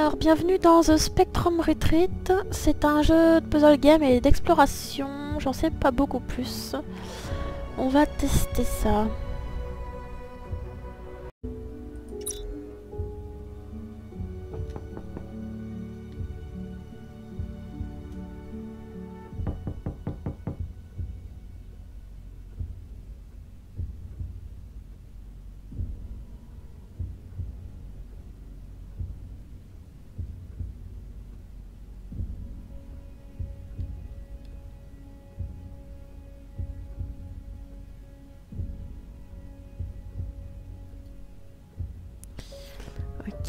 Alors, bienvenue dans The Spectrum Retreat. C'est un jeu de puzzle game et d'exploration. J'en sais pas beaucoup plus. On va tester ça.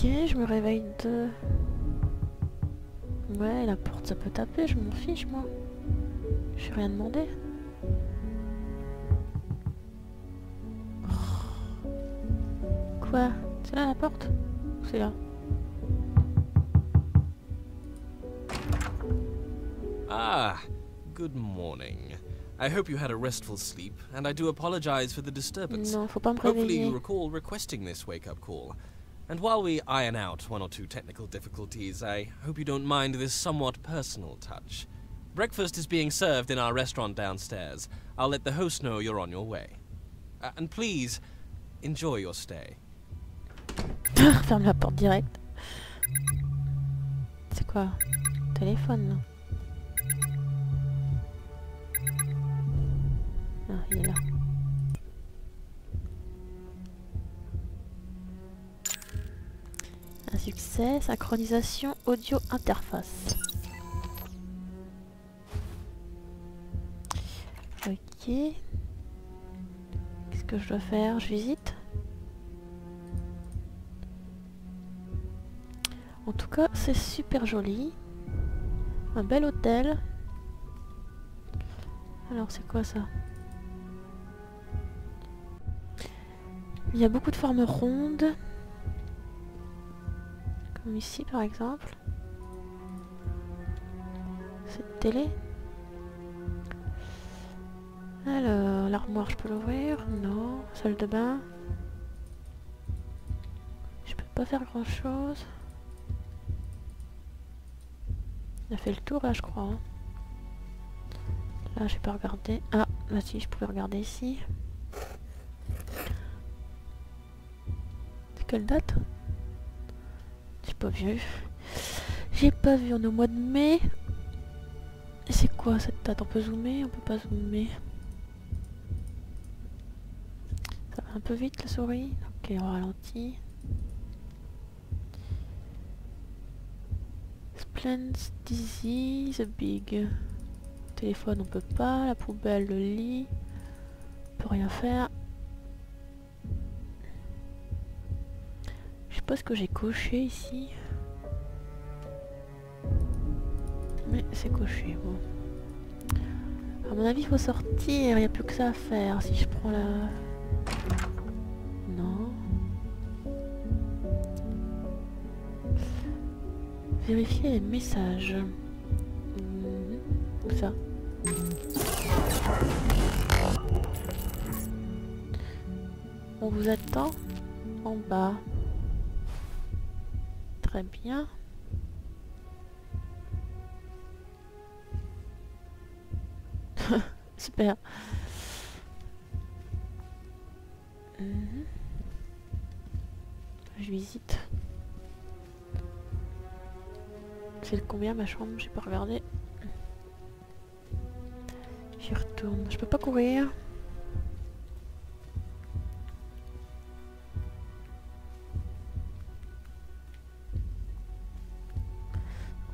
Ok, je me réveille de... Ouais, la porte ça peut taper, je m'en fiche moi. Je suis rien demandé. Oh. Quoi? C'est là la porte? C'est là? Ah, good morning. I hope you had a restful sleep, and I do apologize for the disturbance. Non, faut pas me Hopefully you réveiller. recall requesting this wake-up call. And while we iron out one or two technical difficulties, I hope you don't mind this somewhat personal touch. Breakfast is being served in our restaurant downstairs. I'll let the host know you're on your way. Uh, and please, enjoy your stay. Ferme la porte direct. C'est quoi Téléphone. Ah, il est là. Succès, synchronisation audio interface. Ok. Qu'est-ce que je dois faire? Je visite? En tout cas, c'est super joli. Un bel hôtel. Alors, c'est quoi ça? Il y a beaucoup de formes rondes. Ici, par exemple. Cette télé. Alors, l'armoire, je peux l'ouvrir? Non. Salle de bain. Je peux pas faire grand chose. On a fait le tour là je crois. hein. Là j'ai pas regardé. Ah là si je pouvais regarder ici. Quelle date? Pas vu. J'ai pas vu, on est au mois de mai. C'est quoi cette date? On peut zoomer? On peut pas zoomer? Ça va un peu vite la souris? Ok on ralentit. Splendid Dizzy, The Big. Téléphone on peut pas, la poubelle, le lit. On peut rien faire. Pas ce que j'ai coché ici. Mais c'est coché, bon. À mon avis il faut sortir, il n'y a plus que ça à faire. Si je prends la... Non. Vérifier les messages. Mhm. Où ça? On vous attend en bas. Très bien. Super. Mhm. Je visite. C'est combien ma chambre? J'ai pas regardé. J'y retourne. Je peux pas courir.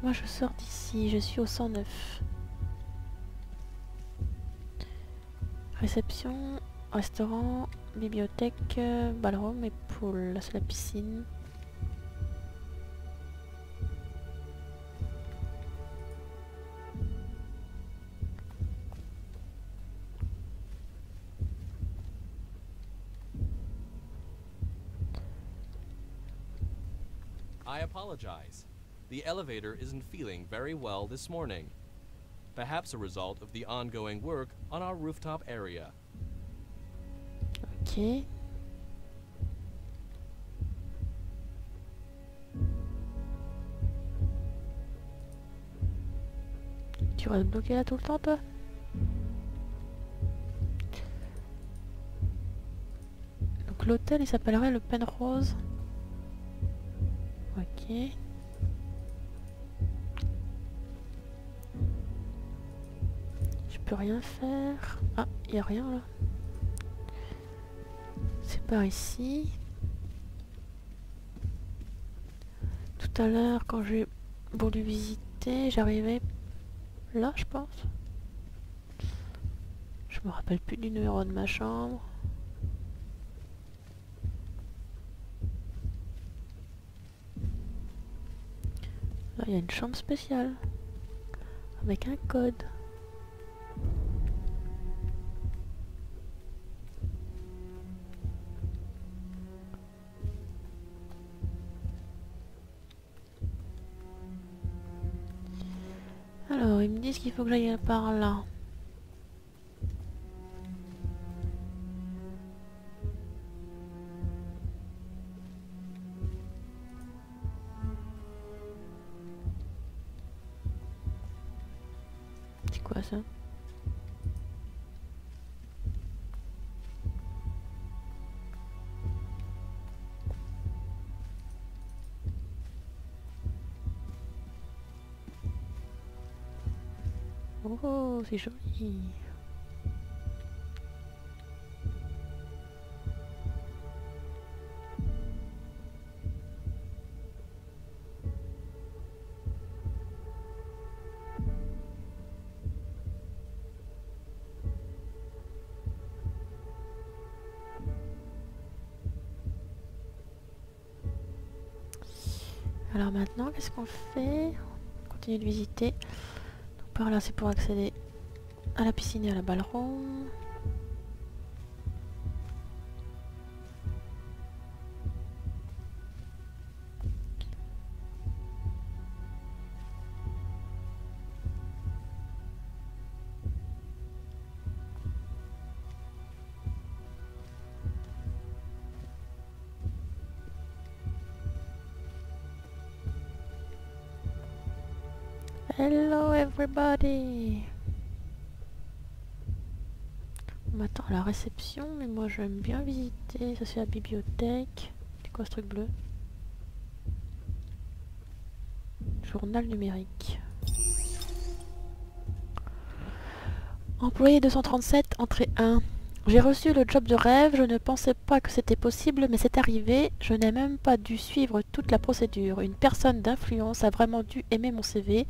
Moi je sors d'ici, je suis au 109. Réception, restaurant, bibliothèque, ballroom et pool. C'est la piscine. I apologize the elevator isn't feeling very well this morning, perhaps a result of the ongoing work on our rooftop area. Okay. Tu vas te bloquer là tout le temps, toi? Donc l'hôtel, il s'appellerait le Penrose. Ok. Rien faire. Ah, il n'y a rien là. C'est par ici. Tout à l'heure quand j'ai voulu visiter, j'arrivais là je pense. Je me rappelle plus du numéro de ma chambre. Là il y a une chambre spéciale. Avec un code. Alors, ils me disent qu'il faut que j'aille par là. Alors maintenant, qu'est-ce qu'on fait? On continue de visiter. Donc par là, c'est pour accéder à la piscine et à la ballon. Hello everybody La réception, mais moi j'aime bien visiter. Ça c'est la bibliothèque. C'est quoi ce truc bleu? Journal numérique. Employé 237, entrée 1. J'ai reçu le job de rêve, je ne pensais pas que c'était possible, mais c'est arrivé. Je n'ai même pas dû suivre toute la procédure. Une personne d'influence a vraiment dû aimer mon CV.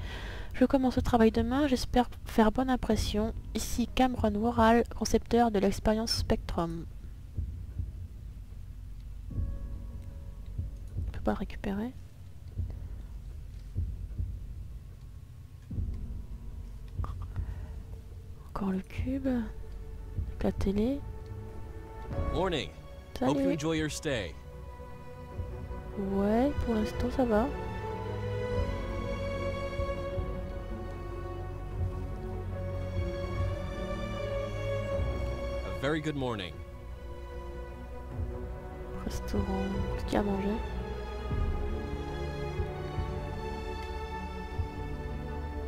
Je commence le travail demain, j'espère faire bonne impression. Ici Cameron Worrall, concepteur de l'expérience Spectrum. Je peux pas le récupérer. Encore le cube. La télé. Morning. Hope you Salut. enjoy your stay. Ouais, pour l'instant ça va. A very good morning. Restaurant, ce qu'il y a à manger.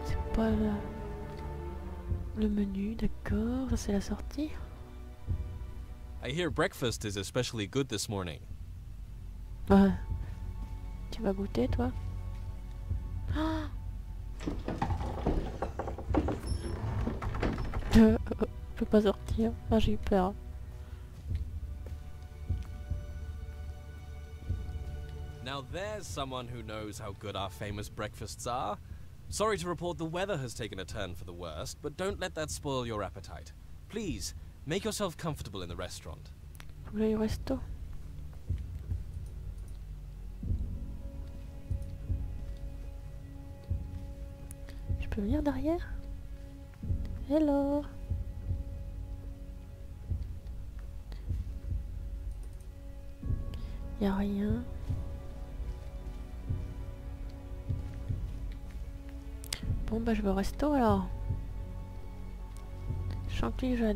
C'est pas la- le menu, d'accord. Ça c'est la sortie. I hear breakfast is especially good this morning. Ouais. Tu vas goûter toi? Ah Euh, Je peux pas sortir. Ah, j'ai eu peur. Now there's someone who knows how good our famous breakfasts are. Sorry to report the weather has taken a turn for the worst, but don't let that spoil your appetite. Please, make yourself comfortable in the restaurant. Resto. Je peux venir derrière Hello Y a rien. Bon bah je vais au resto alors. Champy, je vais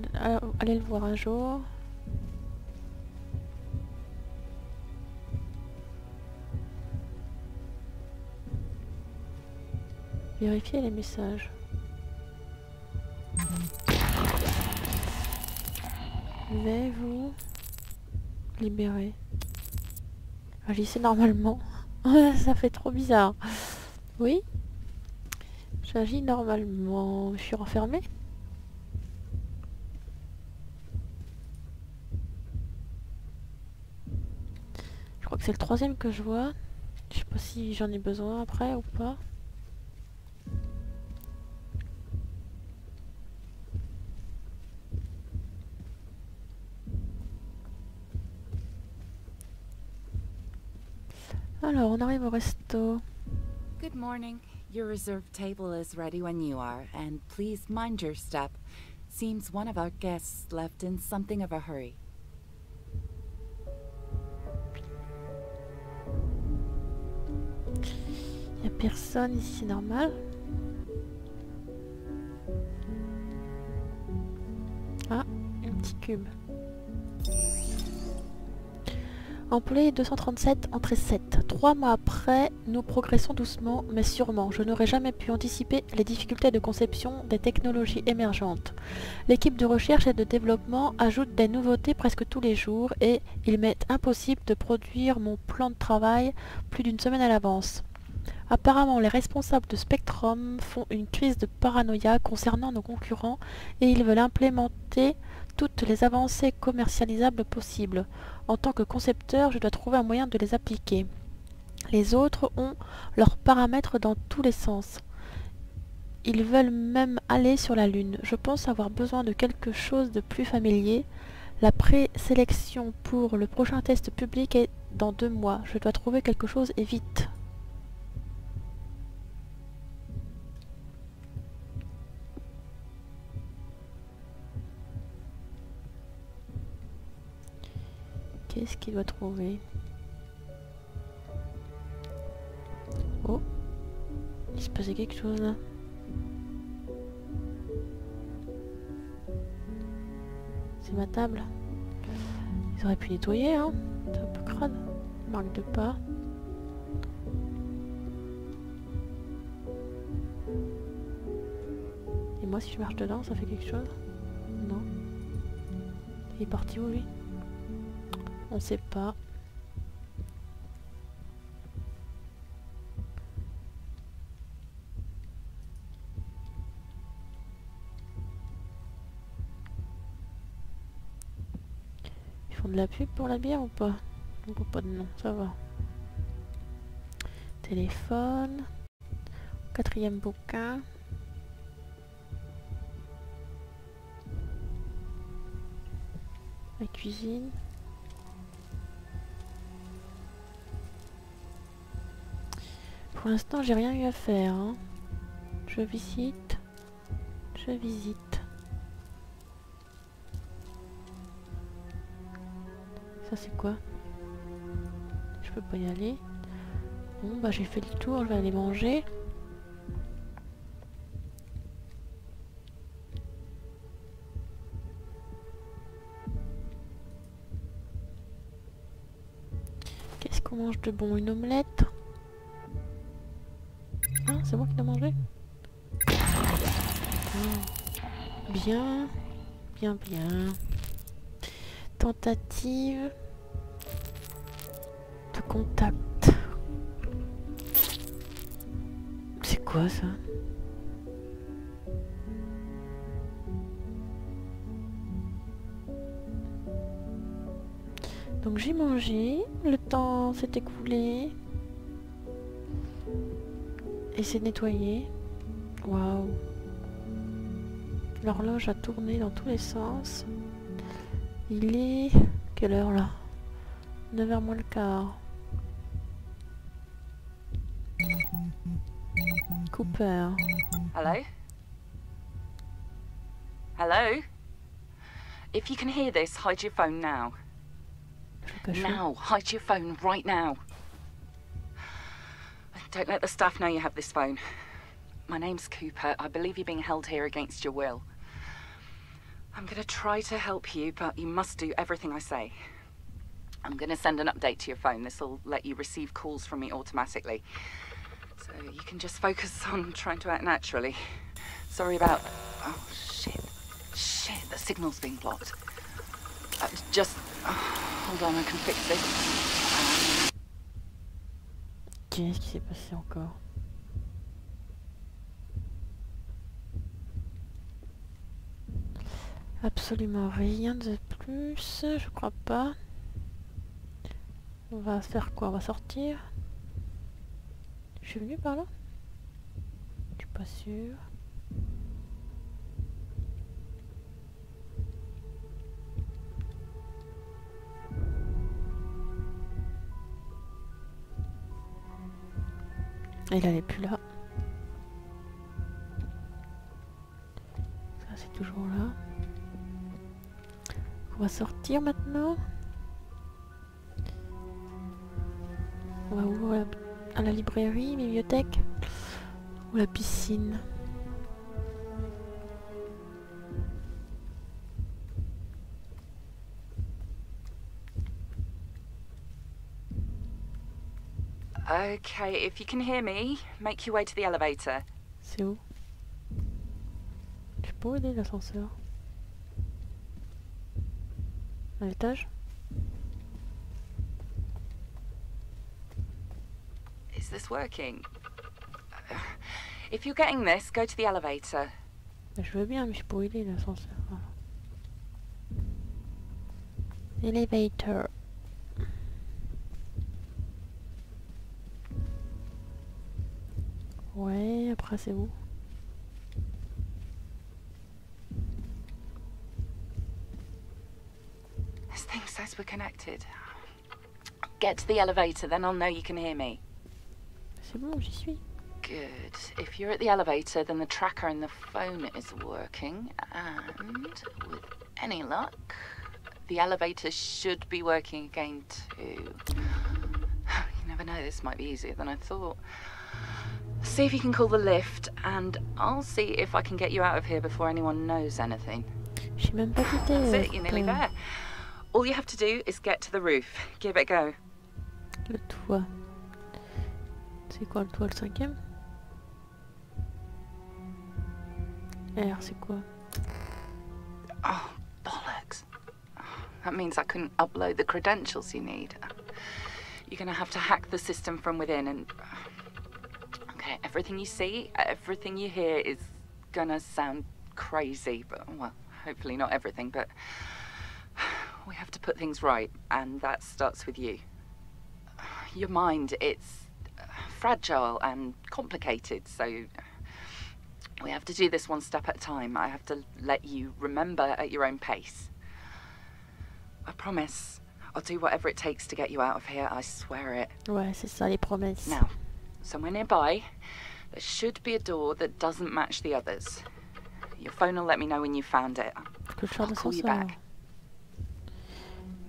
aller le voir un jour. Vérifier les messages. vais vous libérer. Ah, Agissez normalement. ça fait trop bizarre. Oui? J'agis normalement. Je suis renfermée Je crois que c'est le troisième que je vois. Je sais pas si j'en ai besoin après ou pas. Alors, on arrive au resto. Good morning. Your reserved table is ready when you are, and please mind your step. Seems one of our guests left in something of a hurry. Y a personne ici, normal. Ah, un petit cube. Employé 237, entrée 7. Trois mois après, nous progressons doucement, mais sûrement. Je n'aurais jamais pu anticiper les difficultés de conception des technologies émergentes. L'équipe de recherche et de développement ajoute des nouveautés presque tous les jours et il m'est impossible de produire mon plan de travail plus d'une semaine à l'avance. Apparemment, les responsables de Spectrum font une crise de paranoïa concernant nos concurrents et ils veulent implémenter toutes les avancées commercialisables possibles. En tant que concepteur, je dois trouver un moyen de les appliquer. Les autres ont leurs paramètres dans tous les sens. Ils veulent même aller sur la Lune. Je pense avoir besoin de quelque chose de plus familier. La présélection pour le prochain test public est dans deux mois. Je dois trouver quelque chose et vite. Qu'est-ce qu'il doit trouver Oh Il se passait quelque chose là. C'est ma table. Ils auraient pu nettoyer, hein C'est un peu crade. Marque de pas. Et moi, si je marche dedans, ça fait quelque chose? Non. Il est parti où, lui? On sait pas. Ils font de la pub pour la bière ou pas? On voit pas de nom, ça va. Téléphone. Quatrième bouquin. La cuisine. Pour l'instant, j'ai rien eu à faire. hein. Je visite. Je visite. Ça, c'est quoi? Je peux pas y aller? Bon, bah, j'ai fait le tour. Je vais aller manger. Qu'est-ce qu'on mange de bon? Une omelette? C'est moi qui manger Ah. Bien, bien, bien. Tentative de contact. C'est quoi ça? Donc j'ai mangé, le temps s'est écoulé. Et c'est nettoyé. Waouh. L'horloge a tourné dans tous les sens. Il est... Quelle heure là? 9h moins le quart. Cooper. Hello? Hello? If you can hear this, hide your phone now. Now, hide your phone right now. Don't let the staff know you have this phone. My name's Cooper. I believe you're being held here against your will. I'm gonna try to help you, but you must do everything I say. I'm gonna send an update to your phone. This'll let you receive calls from me automatically. So you can just focus on trying to act naturally. Sorry about. Oh, shit. Shit, the signal's being blocked. Uh, just oh, hold on, I can fix this. Qu'est-ce qui s'est passé encore Absolument rien de plus, je crois pas. On va faire quoi? On va sortir? Je suis venu par là? Je suis pas sûr. Elle elle est plus là. Ça c'est toujours là. On va sortir maintenant. On va la, à la librairie, bibliothèque ou la piscine. Okay, if you can hear me, make your way to the elevator. C'est où Je peux où aider l'ascenseur À l'étage Is this working? If you're getting this, go to the elevator. Je veux bien, mais je peux où aider l'ascenseur. Elevator. Ouais, après c'est où This thing says we're connected. Get to the elevator, then I'll know you can hear me. C'est bon, j'y suis. Good. If you're at the elevator, then the tracker and the phone is working. And with any luck, the elevator should be working again too. You never know, this might be easier than I thought. See if you can call the lift, and I'll see if I can get you out of here before anyone knows anything. Je sais même. That's it, you're nearly there. All you have to do is get to the roof. Give it a go. Le toit. C'est quoi le toit, le cinquième R, c'est quoi Oh, bollocks. That means I couldn't upload the credentials you need. You're gonna have to hack the system from within and. Everything you see, everything you hear is gonna sound crazy, but, well, hopefully not everything, but. We have to put things right, and that starts with you. Your mind, it's fragile and complicated, so. We have to do this one step at a time. I have to let you remember at your own pace. I promise. I'll do whatever it takes to get you out of here. I swear it. Ouais, c'est ça les promesses. Now, somewhere nearby, there should be a door that doesn't match the others. Your phone will let me know when you found it. I'll call you back.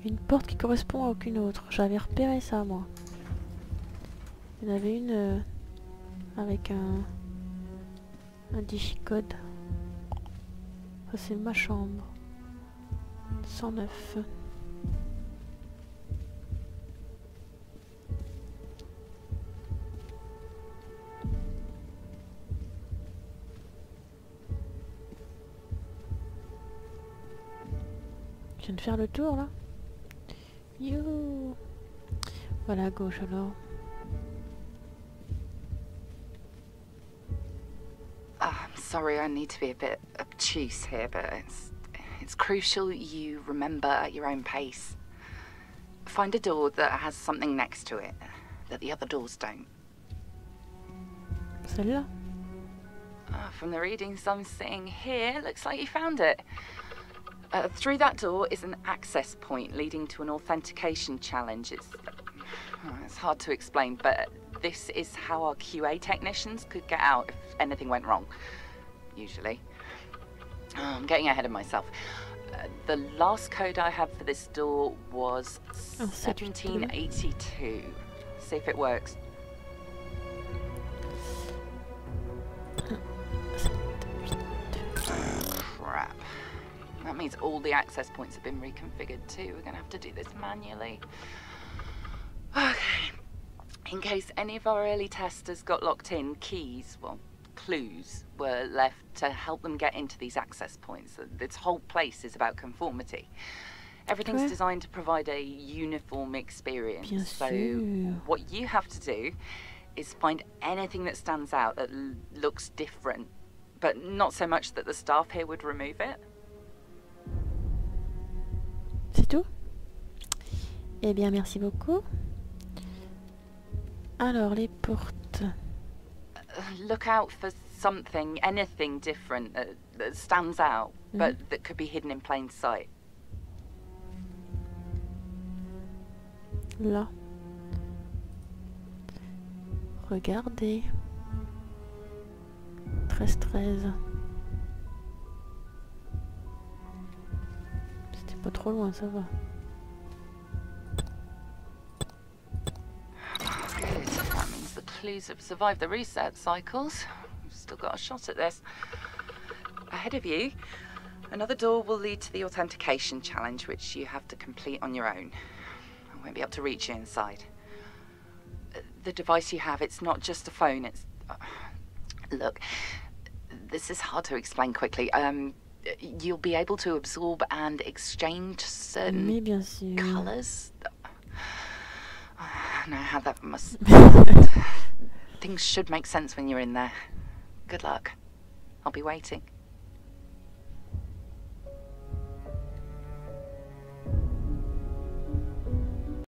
Une porte qui correspond à aucune autre. J'avais repéré ça, moi. Il y en avait une euh, avec un, un digicode. Ça, c'est ma chambre. 109. Faire le tour là. You. Voilà à gauche alors. Ah, I'm sorry, I need to be a bit obtuse here, but it's it's crucial you remember at your own pace. Find a door that has something next to it that the other doors don't. Celle-là. Ah, from the readings I'm seeing here, looks like you found it. Uh, through that door is an access point leading to an authentication challenge. It's, oh, it's hard to explain, but this is how our QA technicians could get out if anything went wrong. Usually. Oh, I'm getting ahead of myself. Uh, the last code I have for this door was Oh, c'est du tout, là. 1782. See if it works. That means all the access points have been reconfigured too. We're gonna have to do this manually. Okay. In case any of our early testers got locked in, keys, well, clues, were left to help them get into these access points. This whole place is about conformity. Everything's designed to provide a uniform experience. Bien so sûr. what you have to do is find anything that stands out that l- looks different, but not so much that the staff here would remove it. C'est tout? Eh bien, merci beaucoup. Alors, les portes. Uh, Look out for something, anything different that, that stands out, but that could be hidden in plain sight. Là. Regardez. 13-13. Pas trop loin, ça va. That means the clues have survived the reset cycles. We've still got a shot at this. Ahead of you, another door will lead to the authentication challenge, which you have to complete on your own. I won't be able to reach you inside. The device you have, it's not just a phone, it's. uh, look, this is hard to explain quickly. Um, you'll be able to absorb and exchange certain Mais bien sûr. colours. I know how that must. Things should make sense when you're in there. Good luck. I'll be waiting.